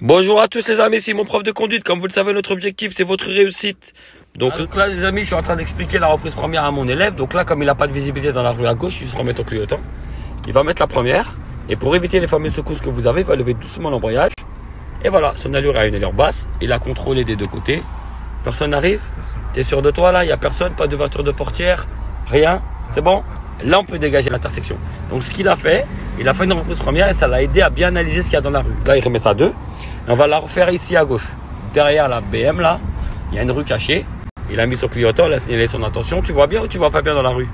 Bonjour à tous les amis, c'est mon prof de conduite. Comme vous le savez, notre objectif c'est votre réussite. Donc, là les amis, je suis en train d'expliquer la reprise première à mon élève. Donc là, comme il n'a pas de visibilité dans la rue à gauche, il se remet au clignotant. Il va mettre la première. Et pour éviter les fameuses secousses que vous avez, il va lever doucement l'embrayage. Et voilà, son allure a une allure basse. Il a contrôlé des deux côtés. Personne n'arrive T'es sûr de toi là? Il n'y a personne? Pas de voiture de portière? Rien? C'est bon? Là, on peut dégager l'intersection. Donc, ce qu'il a fait, il a fait une reprise première et ça l'a aidé à bien analyser ce qu'il y a dans la rue. Là, il remet ça à deux. Et on va la refaire ici à gauche. Derrière la BM, là, il y a une rue cachée. Il a mis son clignotant, il a signalé son intention. Tu vois bien ou tu vois pas bien dans la rue?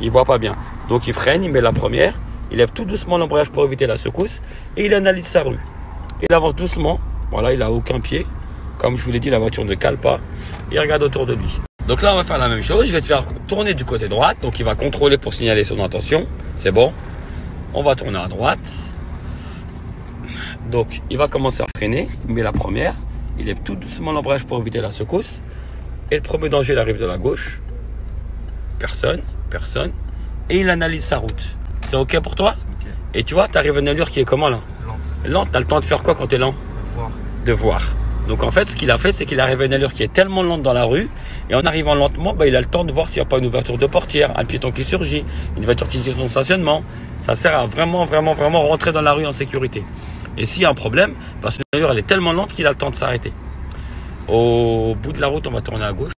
Il voit pas bien. Donc, il freine, il met la première. Il lève tout doucement l'embrayage pour éviter la secousse. Et il analyse sa rue. Il avance doucement. Voilà, il a aucun pied. Comme je vous l'ai dit, la voiture ne cale pas. Il regarde autour de lui. Donc là, on va faire la même chose. Je vais te faire tourner du côté droite. Donc il va contrôler pour signaler son intention. C'est bon. On va tourner à droite. Donc il va commencer à freiner. Il met la première. Il lève tout doucement l'embrayage pour éviter la secousse. Et le premier danger, il arrive de la gauche. Personne, personne. Et il analyse sa route. C'est OK pour toi? Et tu vois, tu arrives à une allure qui est comment là? Lente. Lente, tu as le temps de faire quoi quand tu es lent? De voir. de voir. Donc en fait, ce qu'il a fait, c'est qu'il arrive à une allure qui est tellement lente dans la rue, et en arrivant lentement, bah, il a le temps de voir s'il n'y a pas une ouverture de portière, un piéton qui surgit, une voiture qui quitte son stationnement. Ça sert à vraiment, vraiment, vraiment rentrer dans la rue en sécurité. Et s'il y a un problème, parce que l'allure elle est tellement lente qu'il a le temps de s'arrêter. Au bout de la route, on va tourner à gauche.